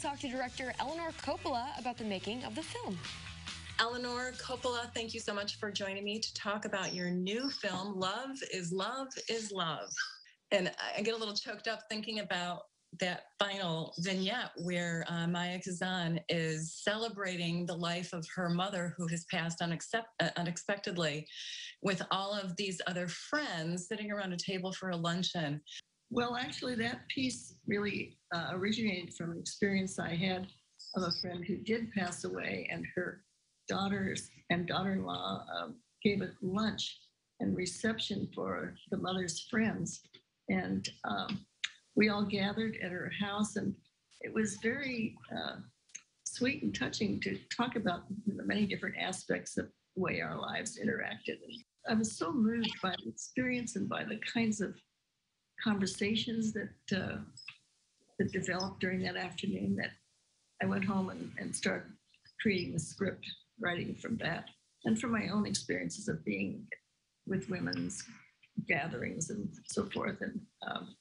talk to director Eleanor Coppola about the making of the film. Eleanor Coppola, thank you so much for joining me to talk about your new film, Love is Love is Love. And I get a little choked up thinking about that final vignette where uh, Maya Kazan is celebrating the life of her mother who has passed uh, unexpectedly with all of these other friends sitting around a table for a luncheon. Well, actually, that piece really uh, originated from an experience I had of a friend who did pass away, and her daughters and daughter-in-law um, gave a lunch and reception for the mother's friends, and um, we all gathered at her house, and it was very uh, sweet and touching to talk about the many different aspects of the way our lives interacted. I was so moved by the experience and by the kinds of conversations that uh, that developed during that afternoon that I went home and, and started creating the script, writing from that, and from my own experiences of being with women's gatherings and so forth. And um,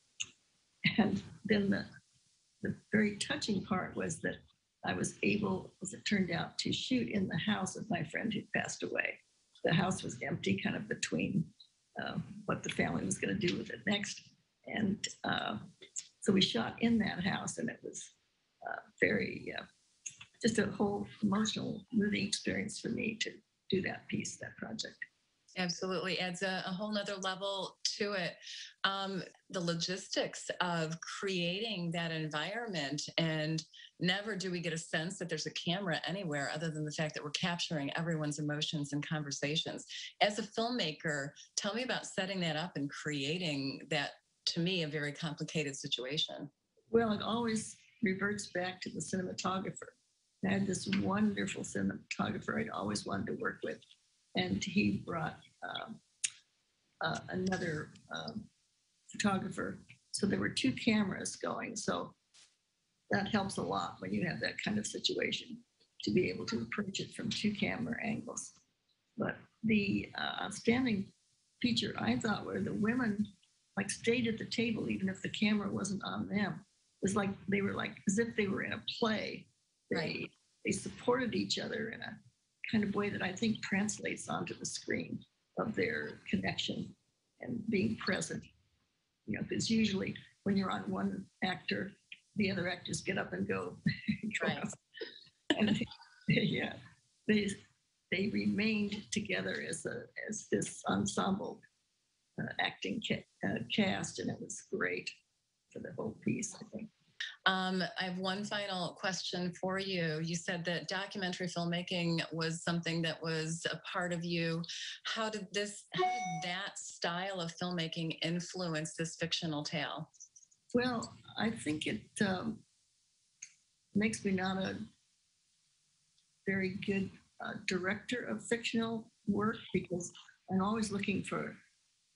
and then the the very touching part was that I was able, as it turned out, to shoot in the house of my friend who passed away. The house was empty, kind of between uh, what the family was going to do with it next. And uh, so we shot in that house, and it was uh, very, uh, just a whole emotional, moving experience for me to do that piece, that project. Absolutely adds a, a whole nother level to it. Um, the logistics of creating that environment, and never do we get a sense that there's a camera anywhere other than the fact that we're capturing everyone's emotions and conversations. As a filmmaker, tell me about setting that up and creating that, to me, a very complicated situation. Well, it always reverts back to the cinematographer. I had this wonderful cinematographer I'd always wanted to work with, and he brought um, uh, another um, photographer. So there were two cameras going. So that helps a lot when you have that kind of situation to be able to approach it from two camera angles. But the uh, outstanding feature I thought were the women like stayed at the table even if the camera wasn't on them. It was like they were like as if they were in a play. They Right. they supported each other in a kind of way that I think translates onto the screen of their connection and being present. You know, because usually when you're on one actor, the other actors get up and go. go Right. And they, yeah, they they remained together as a as this ensemble uh, acting ca- uh, cast, and it was great for the whole piece. I think. Um, I have one final question for you. You said that documentary filmmaking was something that was a part of you. How did this, how did that style of filmmaking influence this fictional tale? Well, I think it um, makes me not a very good uh, director of fictional work because I'm always looking for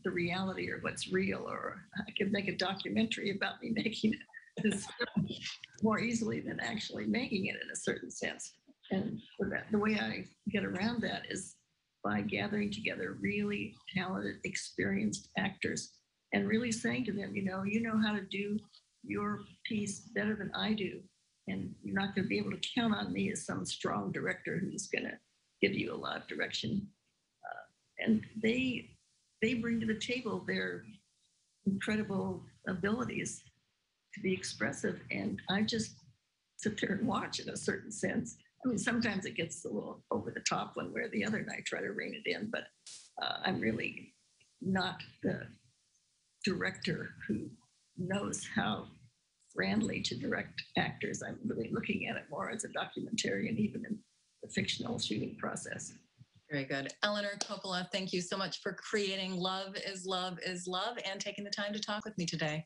the reality or what's real, or I could make a documentary about me making this more easily than actually making it in a certain sense. And the way I get around that is by gathering together really talented, experienced actors and really saying to them, you know, you know how to do your piece better than I do. And you're not going to be able to count on me as some strong director who's going to give you a lot of direction. Uh, and they they bring to the table their incredible abilities to be expressive, and I just sit there and watch in a certain sense. I mean, sometimes it gets a little over the top one way or the other, and I try to rein it in. But uh, I'm really not the director who knows how grandly to direct actors. I'm really looking at it more as a documentarian, even in the fictional shooting process. Very good. Eleanor Coppola, thank you so much for creating Love is Love is Love and taking the time to talk with me today.